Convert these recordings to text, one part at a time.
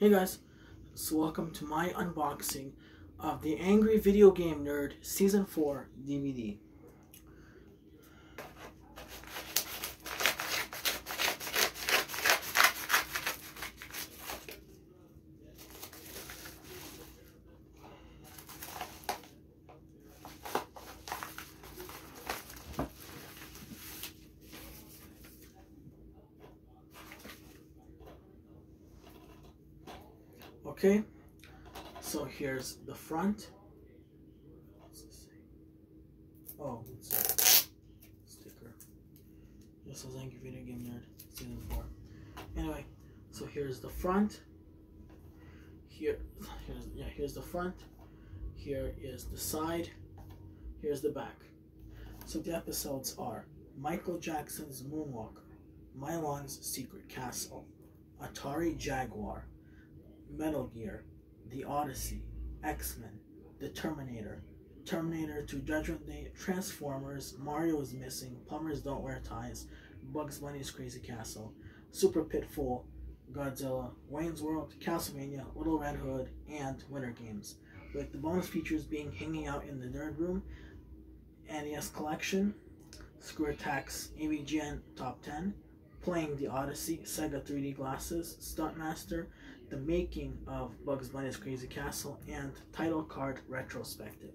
Hey guys, so welcome to my unboxing of the Angry Video Game Nerd Season 4 DVD. Okay, so here's the front. Oh, sticker. This is Angry Video Game Nerd Season 4. Anyway, so here's the front. Here, here's, yeah, here's the front. Here is the side. Here's the back. So the episodes are Michael Jackson's Moonwalker, Milon's Secret Castle, Atari Jaguar, Metal Gear, The Odyssey, X Men, The Terminator, Terminator 2 Judgment Day, Transformers, Mario is Missing, Plumbers Don't Wear Ties, Bugs Bunny's Crazy Castle, Super Pitfall, Godzilla, Wayne's World, Castlevania, Little Red Hood, and Winter Games, with the bonus features being Hanging Out in the Nerd Room, NES Collection, Square Attacks, AVGN Top 10, Playing the Odyssey, Sega 3D Glasses, Stuntmaster, The Making of Bugs Bunny's Crazy Castle, and Title Card Retrospective.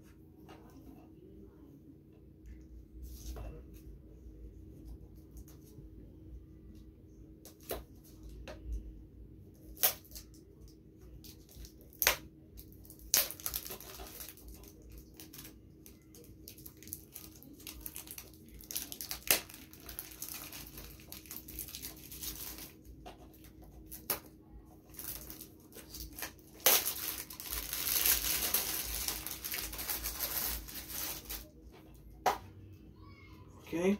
Okay.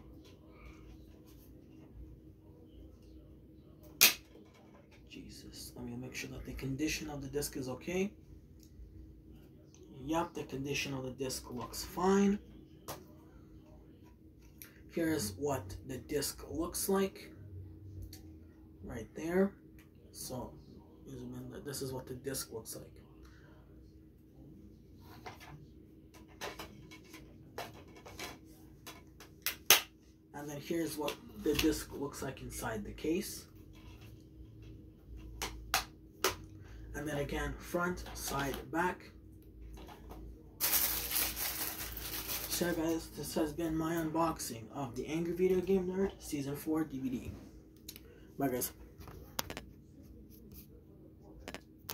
Jesus. Let me make sure that the condition of the disc is okay. Yup, the condition of the disc looks fine. Here's what the disc looks like. Right there. So, this is what the disc looks like. And then here's what the disc looks like inside the case. And then again, front, side, back. So guys, this has been my unboxing of the Angry Video Game Nerd Season 4 DVD. Bye guys.